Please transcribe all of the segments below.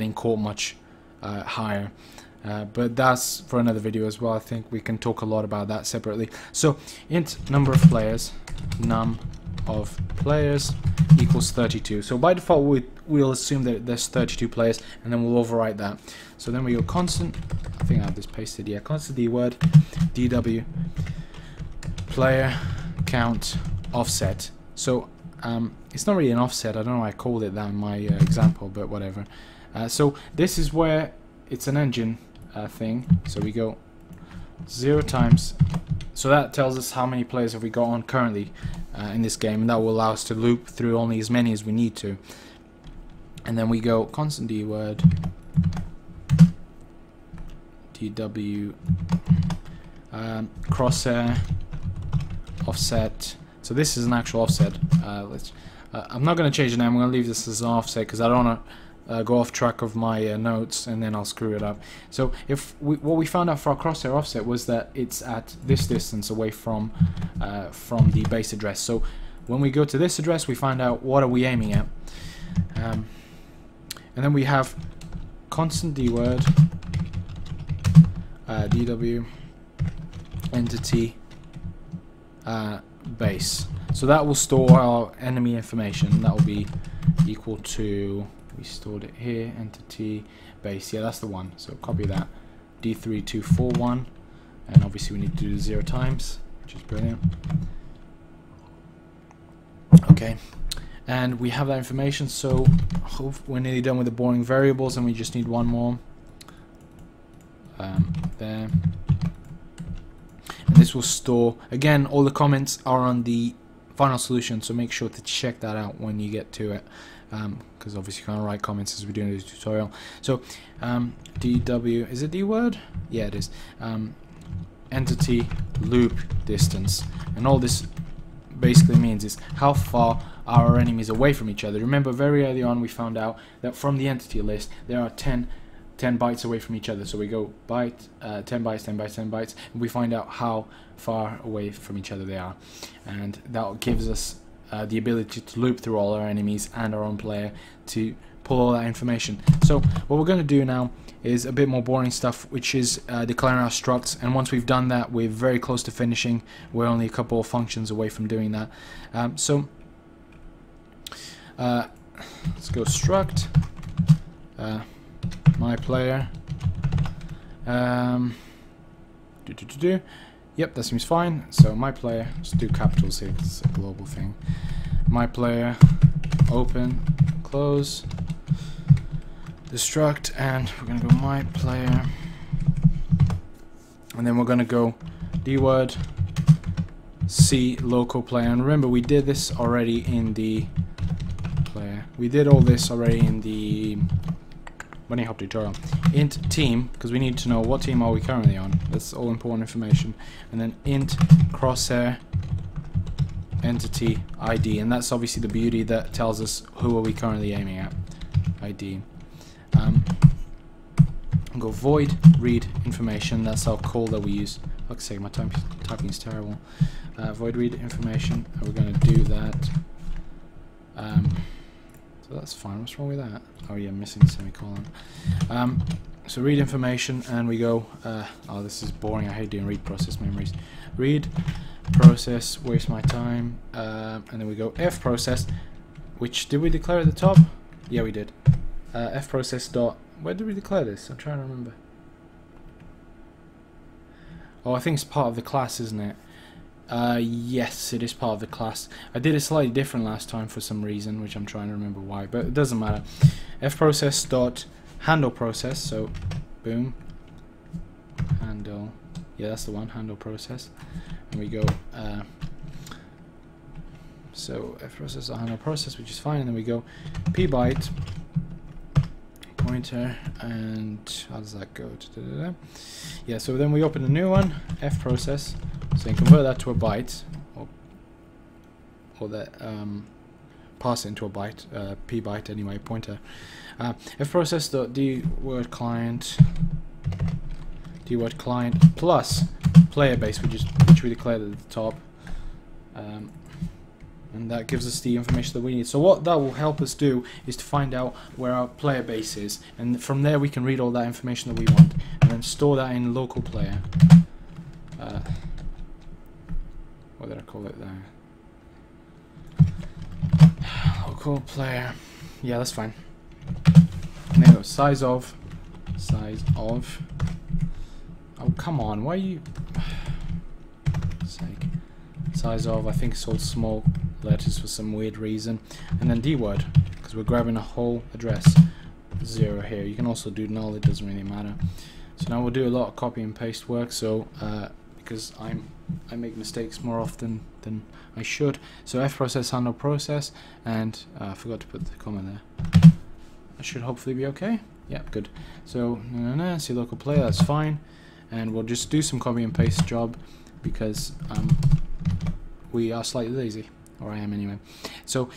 getting caught much uh, higher. Uh, but that's for another video as well. I think we can talk a lot about that separately. So int number of players, num of players equals 32. So by default we, we'll assume that there's 32 players and then we'll overwrite that. So then we go constant, I think I have this pasted, yeah, constant d word, dw, player count offset. So um, it's not really an offset, I don't know why I called it that in my uh, example, but whatever. Uh, so this is where it's an engine uh, thing. So we go zero times. So that tells us how many players have we got on currently uh, in this game, and that will allow us to loop through only as many as we need to. And then we go constant d word dw um, crosshair offset. So this is an actual offset. Uh, let's. Uh, I'm not going to change the name. I'm going to leave this as an offset because I don't want to uh, go off track of my uh, notes and then I'll screw it up. So if we, what we found out for our crosshair offset was that it's at this distance away from uh, from the base address. So when we go to this address, we find out what are we aiming at, um, and then we have constant d word uh, dw entity uh, base. So that will store our enemy information. That will be equal to we stored it here entity base. Yeah that's the one. So copy that. D3241 and obviously we need to do zero times which is brilliant. Okay. And we have that information so we're nearly done with the boring variables and we just need one more. Um, there this will store again all the comments are on the final solution so make sure to check that out when you get to it because um, obviously you can't write comments as we're doing this tutorial. So um, dw is it d word? Yeah, it is. Um, entity loop distance, and all this basically means is how far are our enemies away from each other. Remember, very early on we found out that from the entity list there are 10 10 bytes away from each other. So we go byte, uh, 10 bytes, 10 bytes, 10 bytes, and we find out how far away from each other they are. And that gives us uh, the ability to loop through all our enemies and our own player to pull all that information. So what we're going to do now is a bit more boring stuff which is uh, declaring our structs and once we've done that we're very close to finishing we're only a couple of functions away from doing that um, so uh, let's go struct uh, my player um, do, do, do, do. Yep, that seems fine. So my player, let's do capitals here, it's a global thing. My player, open, close, destruct, and we're gonna go my player, and then we're gonna go D word, c local player. And remember, we did this already in the player. We did all this already in the bunny hop tutorial. Int team, because we need to know what team are we currently on. That's all important information. And then int crosshair entity ID, and that's obviously the beauty that tells us who are we currently aiming at. ID. Um, go void read information. That's our call that we use. Like I say, my typing is terrible. Uh, void read information. We're going to do that. Um, so that's fine. What's wrong with that? Oh yeah, missing semicolon. Um, so read information and we go, uh, oh this is boring, I hate doing read process memories. Read, process, waste my time, uh, and then we go f process, which did we declare at the top? Yeah we did. Uh, f process dot, where did we declare this? I'm trying to remember. Oh I think it's part of the class isn't it? Uh, yes, it is part of the class. I did it slightly different last time for some reason, which I'm trying to remember why, but it doesn't matter. fprocess dot handle process, so boom, handle, yeah, that's the one, handle process, and we go, uh, so fprocess dot handle process, which is fine, and then we go p byte pointer, and how does that go? Da -da -da. Yeah, so then we open a new one, f process so you convert that to a byte, or, or that um, pass it into a byte, uh, p byte anyway, pointer. Uh, if process.d word client, d word client plus player base, which is which we declared at the top. Um, and that gives us the information that we need. So what that will help us do is to find out where our player base is, and from there we can read all that information that we want, and then store that in local player. Uh, did I call it there? Local player. Yeah, that's fine. And we go. Size of. Size of. Oh, come on. Why are you... sake. Size of, I think it's all small letters for some weird reason. And then D word, because we're grabbing a whole address. Zero here. You can also do null, it doesn't really matter. So now we'll do a lot of copy and paste work, so uh, because I'm I make mistakes more often than I should. So f process handle process, and uh, I forgot to put the comma there. That should hopefully be okay. Yeah, good. So nah, nah, see local player, that's fine, and we'll just do some copy and paste job because um, we are slightly lazy, or I am anyway. So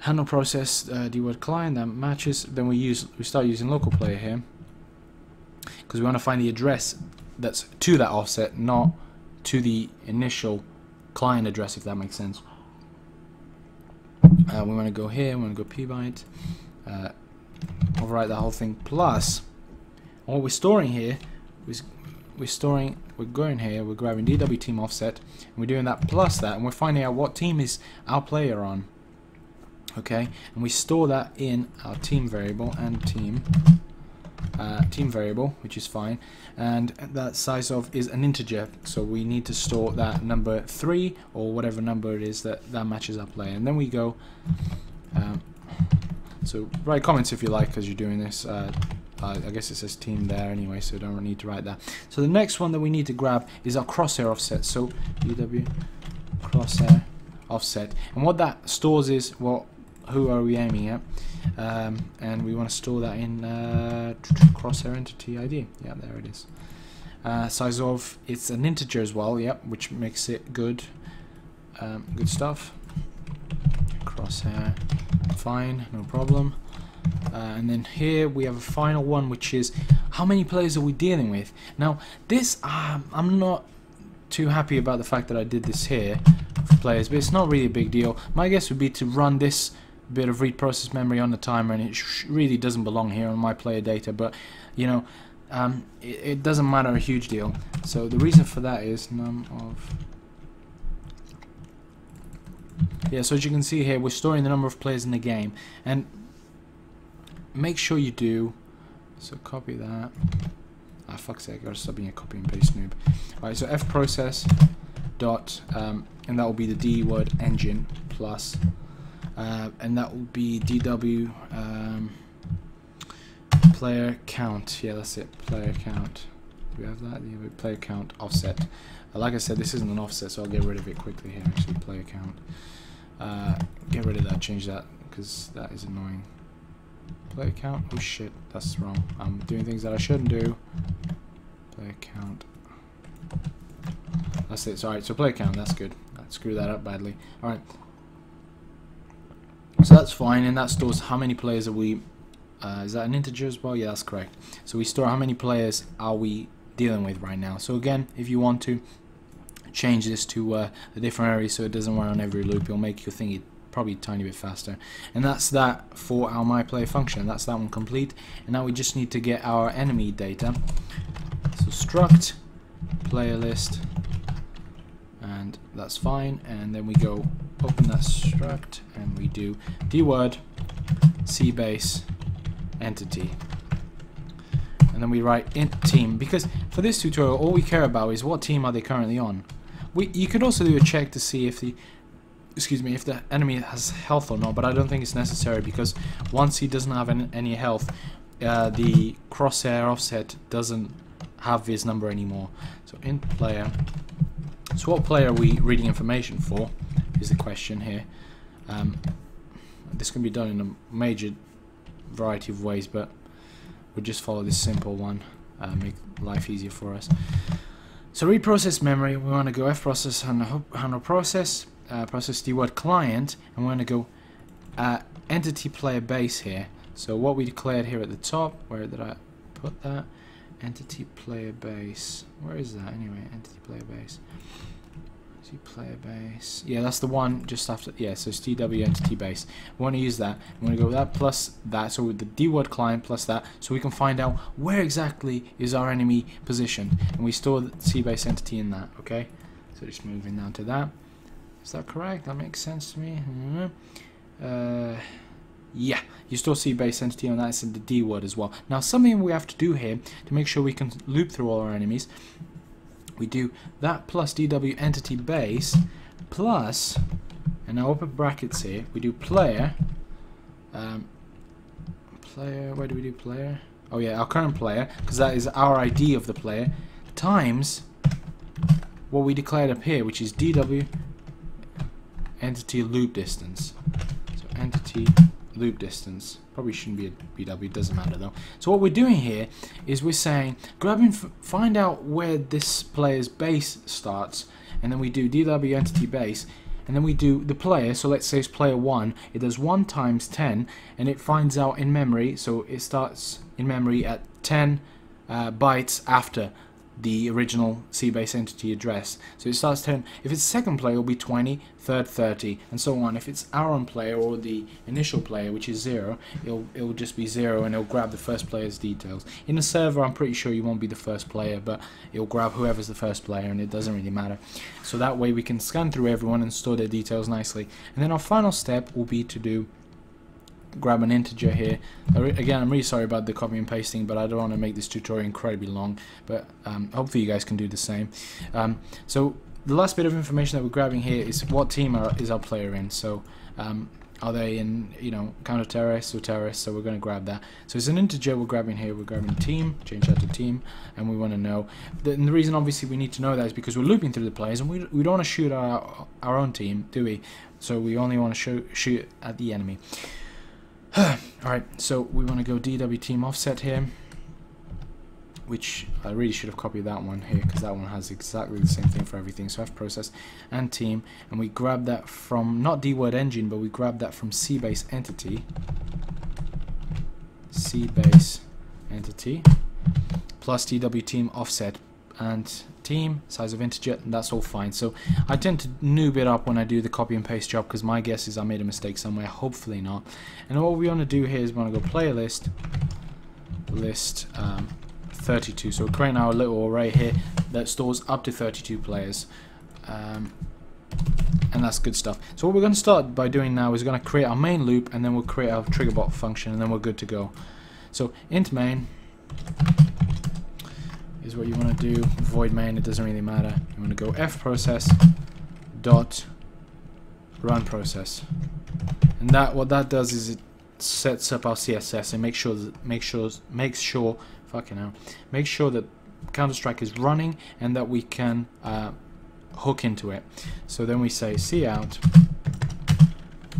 handle process uh, word client that matches. Then we use we start using local player here because we want to find the address that's to that offset, not to the initial client address, if that makes sense. Uh, we want to go here, we want to go pbyte, uh, overwrite the whole thing, plus, what we're storing here, is we're storing, we're going here, we're grabbing DW team offset, and we're doing that plus that, and we're finding out what team is our player on. Okay, and we store that in our team variable and team uh, team variable, which is fine, and that size of is an integer, so we need to store that number 3 or whatever number it is that, that matches our player. And then we go, um, so write comments if you like as you're doing this. Uh, I guess it says team there anyway, so don't need to write that. So the next one that we need to grab is our crosshair offset. So UW crosshair offset, and what that stores is well, who are we aiming at? um, and we want to store that in uh, crosshair entity ID. Yeah, there it is. Uh, size of it's an integer as well. Yep, which makes it good. Um, good stuff. Crosshair, fine, no problem. Uh, and then here we have a final one, which is how many players are we dealing with? Now, this um, I'm not too happy about the fact that I did this here for players, but it's not really a big deal. My guess would be to run this bit of read process memory on the timer and it really doesn't belong here on my player data but you know um, it, it, doesn't matter a huge deal. So the reason for that is num of yeah so as you can see here we're storing the number of players in the game. And make sure you do so copy that. Ah fuck's sake I gotta stop being a copy and paste noob. Alright so f process dot um, and that will be the d word engine plus uh, and that will be DW um, player count. Yeah, that's it. Player count. Do we have that? Yeah, player count offset. Uh, like I said, this isn't an offset, so I'll get rid of it quickly here. Actually, player count. Uh, get rid of that. Change that because that is annoying. Player count. Oh shit, that's wrong. I'm doing things that I shouldn't do. Player count. That's it. Alright, so player count. That's good. I screwed that up badly. Alright. So that's fine, and that stores how many players are we. Uh, is that an integer as well? Yeah, that's correct. So we store how many players are we dealing with right now. So again, if you want to change this to uh, a different area so it doesn't run on every loop, it'll make your thing probably a tiny bit faster. And that's that for our myPlayer function. That's that one complete. And now we just need to get our enemy data. So struct player list and that's fine. And then we go open that struct and we do dword cbase entity. And then we write int team because for this tutorial all we care about is what team are they currently on. We you could also do a check to see if the excuse me if the enemy has health or not but I don't think it's necessary because once he doesn't have any health uh, the crosshair offset doesn't have his number anymore. So int player so what player are we reading information for is the question here. Um, this can be done in a major variety of ways, but we'll just follow this simple one, uh, make life easier for us. So read process memory, we want to go fprocess handle process, uh, process d word client, and we want to go uh, entity player base here. So what we declared here at the top, where did I put that? Entity player base. Where is that anyway? Entity player base. See player base. Yeah, that's the one just after. Yeah, so it's DW entity base. We want to use that. We want to go with that plus that. So with the DWORD client plus that, so we can find out where exactly is our enemy positioned, and we store the C base entity in that. Okay. So just moving down to that. Is that correct? That makes sense to me. Mm -hmm. Uh. Yeah, you still see base entity on that, it's in the D word as well. Now something we have to do here to make sure we can loop through all our enemies we do that plus DW entity base plus, and now open brackets here, we do player, um, player, where do we do player? Oh yeah, our current player, because that is our ID of the player, times what we declared up here, which is DW entity loop distance. So entity loop distance. Probably shouldn't be a DW, doesn't matter though. So what we're doing here is we're saying, grabbing, find out where this player's base starts, and then we do DW entity base, and then we do the player, so let's say it's player 1, it does 1 times 10, and it finds out in memory, so it starts in memory at 10 uh, bytes after the original CBase entity address. So it starts 10. If it's second player, it'll be 20, third 30, and so on. If it's our own player or the initial player, which is 0, it'll, it'll just be 0 and it'll grab the first player's details. In a server, I'm pretty sure you won't be the first player, but it'll grab whoever's the first player and it doesn't really matter. So that way we can scan through everyone and store their details nicely. And then our final step will be to do grab an integer here. Again, I'm really sorry about the copy and pasting, but I don't want to make this tutorial incredibly long, but um, hopefully you guys can do the same. Um, so the last bit of information that we're grabbing here is what team are, is our player in. So um, are they in, you know, counter-terrorists or terrorists? So we're going to grab that. So it's an integer we're grabbing here. We're grabbing team, change that to team, and we want to know. The, and the reason obviously we need to know that is because we're looping through the players, and we, we don't want to shoot our, our own team, do we? So we only want to shoot, shoot at the enemy. Alright, so we want to go DW team offset here, which I really should have copied that one here because that one has exactly the same thing for everything. So F process and team, and we grab that from, not DWORD engine, but we grab that from CBase entity, CBase entity, plus DW team offset, and team, size of integer, and that's all fine. So I tend to noob it up when I do the copy and paste job because my guess is I made a mistake somewhere, hopefully not. And what we want to do here is we want to go playlist, list, list um, 32. So we're creating our little array here that stores up to 32 players. Um, and that's good stuff. So what we're going to start by doing now is going to create our main loop and then we'll create our trigger bot function and then we're good to go. So int main is what you want to do. Void main, it doesn't really matter. You want to go f process dot run process, and that what that does is it sets up our CSS and makes sure that make sure makes sure fucking hell make sure that Counter Strike is running and that we can uh, hook into it. So then we say cout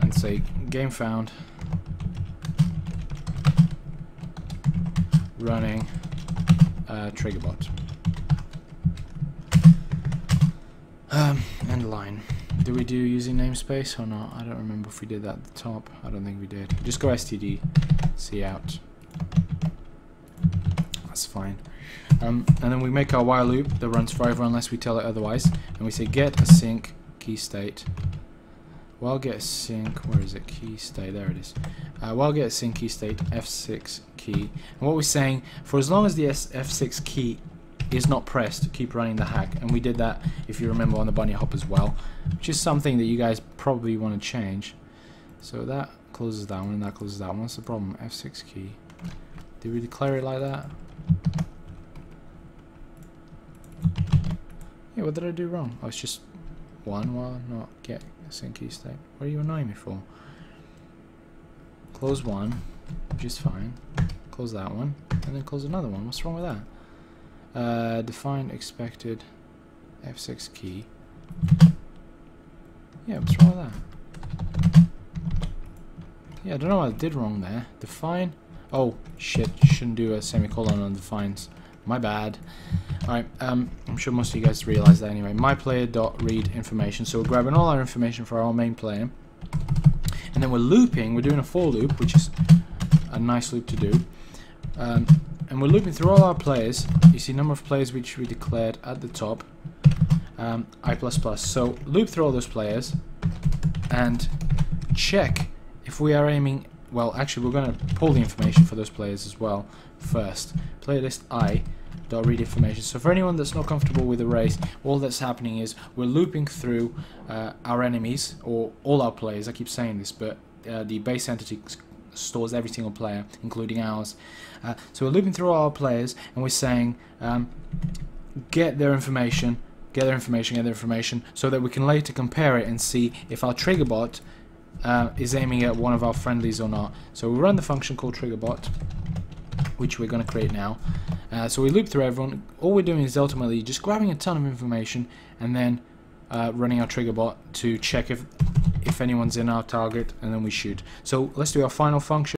and say game found running uh, triggerbot. Um, and line. Do we do using namespace or not? I don't remember if we did that at the top. I don't think we did. Just go std, cout. That's fine. Um, and then we make our while loop that runs forever unless we tell it otherwise. And we say get async key state. While get async, where is it? Key state, there it is. Uh, while get async key state F6 key. And what we're saying, for as long as the F6 key is not pressed, keep running the hack. And we did that, if you remember, on the bunny hop as well, which is something that you guys probably want to change. So that closes that one, and that closes that one. What's the problem? F6 key. Did we declare it like that? Yeah, what did I do wrong? Oh, it's just one while not get async key state. What are you annoying me for? Close one, which is fine. Close that one, and then close another one. What's wrong with that? Uh, define expected F6 key. Yeah, what's wrong with that? Yeah, I don't know what I did wrong there. Define. Oh, shit. Shouldn't do a semicolon on defines. My bad. Alright, um, I'm sure most of you guys realize that anyway. My player dot read information. So we're grabbing all our information for our main player. And then we're looping, we're doing a for loop, which is a nice loop to do. Um, and we're looping through all our players. You see number of players which we declared at the top. um, i++. Plus So loop through all those players and check if we are aiming. Well, actually, we're going to pull the information for those players as well first. Player list i dot read information. So for anyone that's not comfortable with arrays, all that's happening is we're looping through uh, our enemies or all our players. I keep saying this, but uh, the base entity stores every single player, including ours. Uh, so we're looping through all our players and we're saying um, get their information, get their information, get their information, so that we can later compare it and see if our trigger bot uh, is aiming at one of our friendlies or not. So we run the function called triggerbot, which we're going to create now. Uh, so we loop through everyone. All we're doing is ultimately just grabbing a ton of information and then uh, running our trigger bot to check if if anyone's in our target, and then we shoot. So let's do our final function.